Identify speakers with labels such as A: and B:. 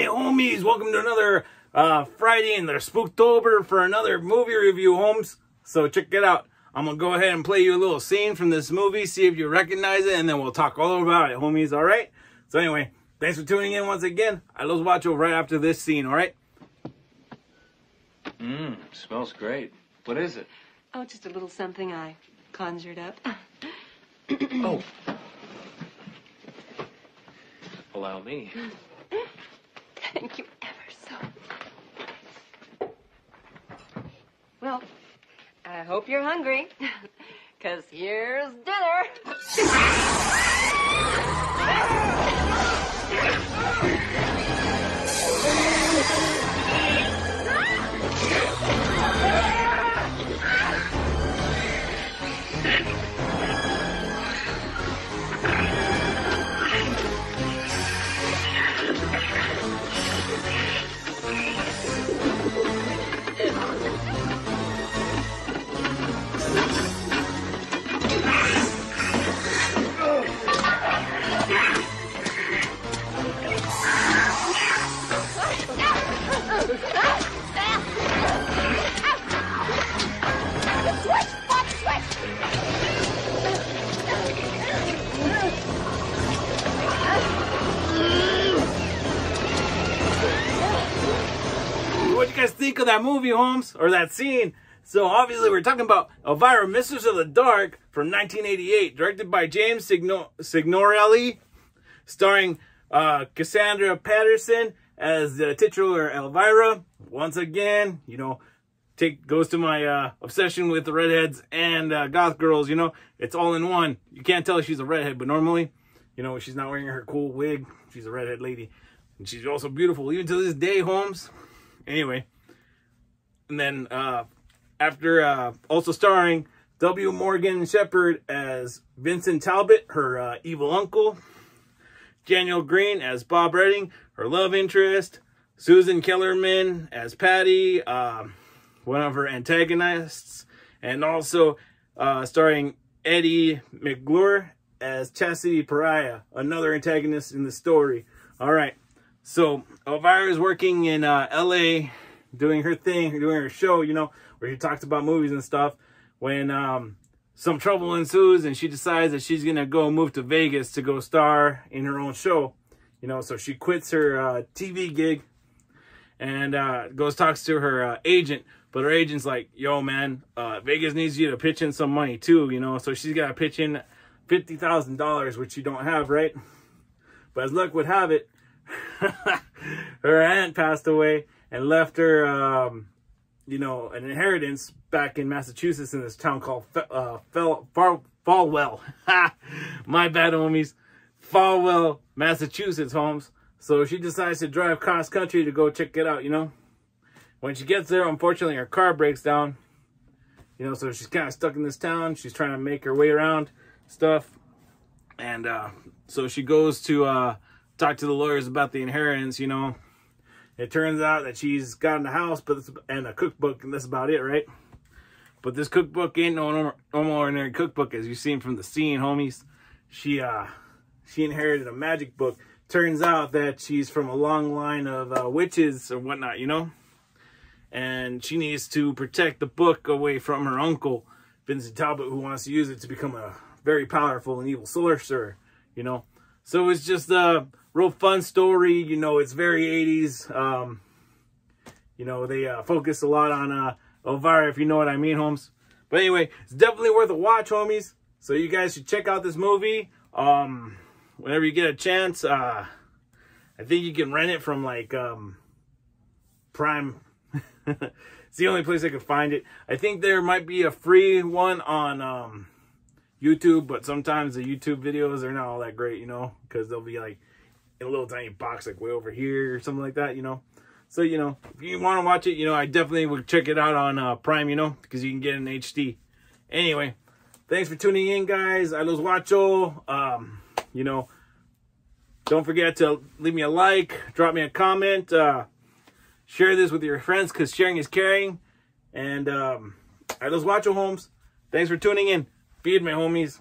A: Hey homies, welcome to another uh, Friday in the Spooktober for another movie review, Holmes. So check it out. I'm gonna go ahead and play you a little scene from this movie, see if you recognize it, and then we'll talk all about it, homies, alright? So anyway, thanks for tuning in once again. I los watcho right after this scene, alright?
B: Mmm, smells great. What is it?
C: Oh, just a little something I conjured up.
B: Oh. Allow me.
C: Thank you ever so. Well, I hope you're hungry, because here's dinner.
A: What you guys think of that movie, Holmes? Or that scene? So obviously we're talking about Elvira, Mistress of the Dark from 1988, directed by James Signo- Signorelli, starring uh, Cassandra Peterson as the titular Elvira. Once again, you know, take goes to my uh, obsession with the redheads and uh, goth girls. You know, it's all in one. You can't tell she's a redhead, but normally, you know, she's not wearing her cool wig. She's a redhead lady, and she's also beautiful even to this day, Holmes. Anyway, and then uh, after uh, also starring W. Morgan Sheppard as Vincent Talbot, her uh, evil uncle, Daniel Greene as Bob Redding, her love interest, Susan Kellermann as Patty, um, one of her antagonists, and also uh, starring Eddie McClurg as Chastity Pariah, another antagonist in the story. All right, so Elvira is working in uh, L.A. doing her thing, doing her show, you know, where she talks about movies and stuff. When um, some trouble ensues and she decides that she's gonna go move to Vegas to go star in her own show, you know, so she quits her uh, TV gig and uh, goes talks to her uh, agent. But her agent's like, "Yo, man, uh, Vegas needs you to pitch in some money too, you know." So she's got to pitch in fifty thousand dollars, which you don't have, right? But as luck would have it, her aunt passed away and left her, um, you know, an inheritance back in Massachusetts in this town called uh, Fel- Fal- Fallwell. My bad, homies. Fallwell, Massachusetts, homes. So she decides to drive cross country to go check it out, you know. When she gets there, unfortunately, her car breaks down. You know, so she's kind of stuck in this town. She's trying to make her way around stuff. And uh, so she goes to uh, talk to the lawyers about the inheritance, you know. It turns out that she's got a house but and a cookbook, and that's about it, right? But this cookbook ain't no normal, ordinary cookbook, as you've seen from the scene, homies. She uh, she inherited a magic book. Turns out that she's from a long line of uh, witches or whatnot, you know. And she needs to protect the book away from her uncle, Vincent Talbot, who wants to use it to become a very powerful and evil sorcerer, you know. So it's just a real fun story. You know, it's very 80s. Um, you know, they uh, focus a lot on uh, Elvira, if you know what I mean, Holmes. But anyway, it's definitely worth a watch, homies. So you guys should check out this movie. Um, whenever you get a chance, uh, I think you can rent it from like um, Prime. it's the only place I could find it. I think there might be a free one on um, YouTube, but sometimes the YouTube videos are not all that great, you know, because they'll be like in a little tiny box, like way over here or something like that, you know. So, you know, if you want to watch it, you know, I definitely would check it out on uh, Prime, you know, because you can get in HD. Anyway, thanks for tuning in, guys. I los watcho. Um, you know, don't forget to leave me a like, drop me a comment, uh, share this with your friends because sharing is caring. And um, I los watcho, homes. Thanks for tuning in. Feed me, homies.